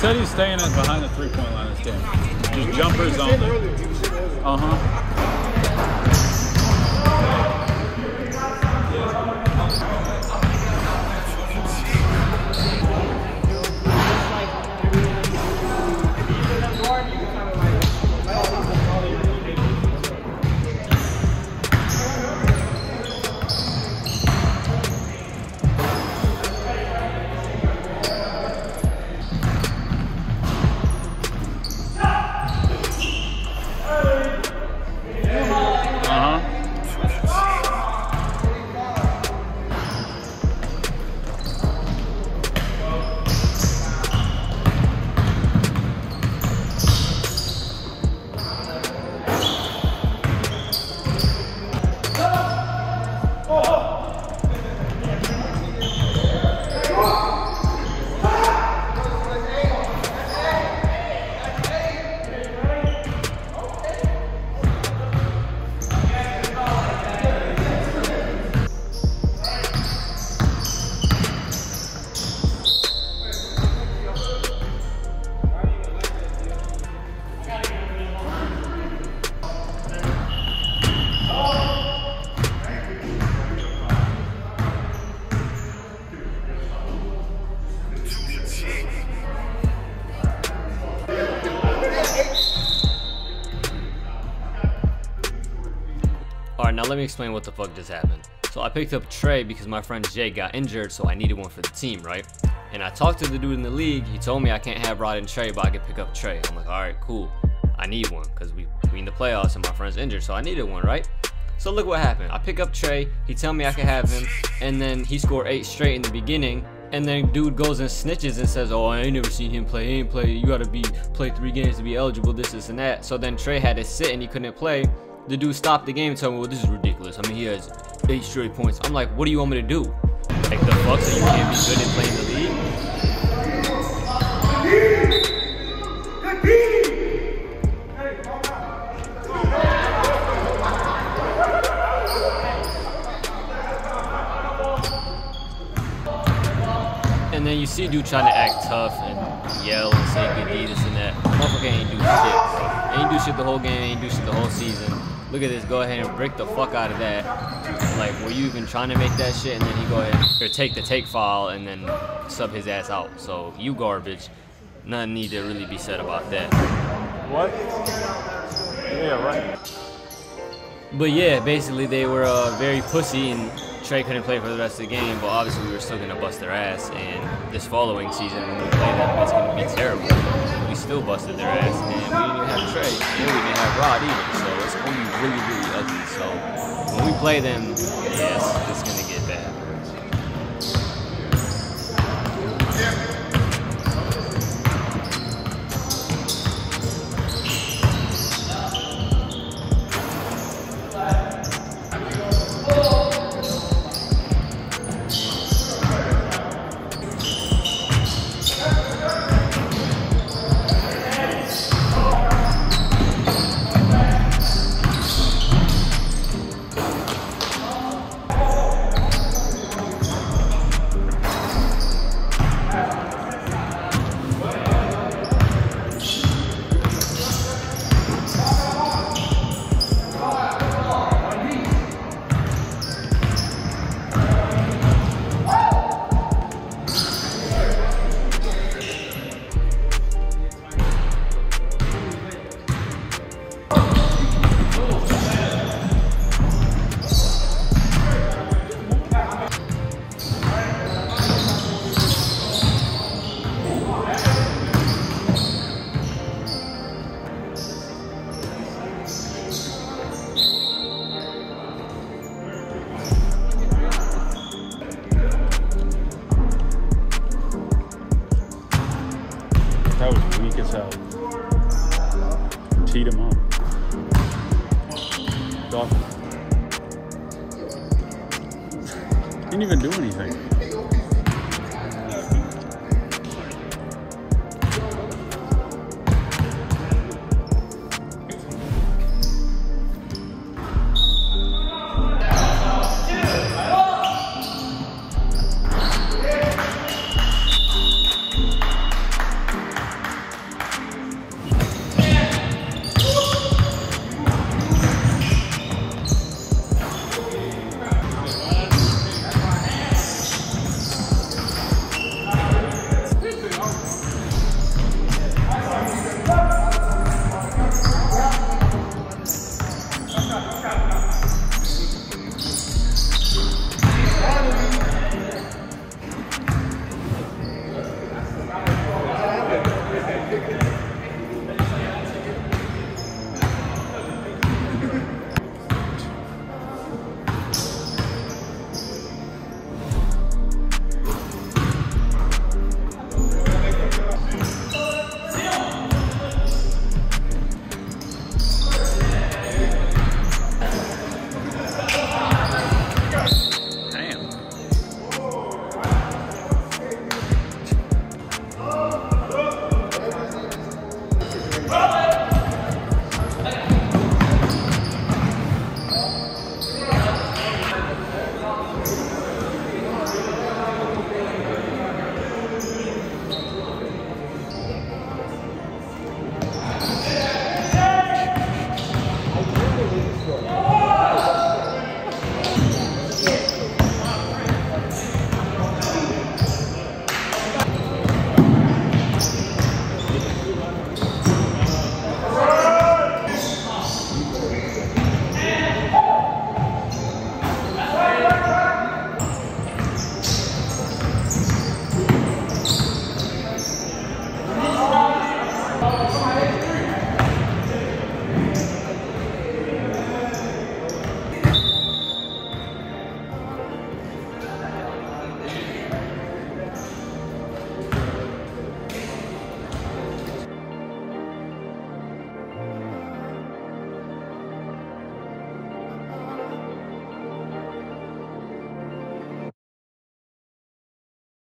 said he's staying in behind the three-point line this game. Just jumpers only. Uh Alright, now let me explain what the fuck just happened. So I picked up Trey because my friend Jay got injured, so I needed one for the team, right? And I talked to the dude in the league. He told me I can't have Rod and Trey, but I can pick up Trey. I'm like, alright, cool. I need one because we we in the playoffs and my friend's injured, so I needed one, right? So look what happened. I pick up Trey. He tell me I can have him, and then he scored eight straight in the beginning. And then dude goes and snitches and says, "Oh, I ain't never seen him play. He ain't play. You gotta be play three games to be eligible. This, this, and that." So then Trey had to sit and he couldn't play. The dude stopped the game and told me, "Well, this is ridiculous. I mean, he has eight straight points." I'm like, "What do you want me to do? Like the fuck? So you can't be good at playing the league?" And then you see dude trying to act tough and yell and say good D, this and that. Motherfucker ain't do shit. Ain't do shit the whole game, ain't do shit the whole season. Look at this, go ahead and break the fuck out of that. Like, were you even trying to make that shit? And then he go ahead or take the take file and then sub his ass out. So you garbage. Nothing need to really be said about that. What? Yeah, right. But yeah, basically they were uh, very pussy and Trey couldn't play for the rest of the game, but obviously we were still gonna bust their ass. And this following season when we play them, it's gonna be terrible. We still busted their ass, and we didn't even have Trey, and we didn't have Rod either. Be really, really ugly. So when we play them, yes, it's gonna get That was weak as hell. Teed him up. Dog. Didn't even do anything.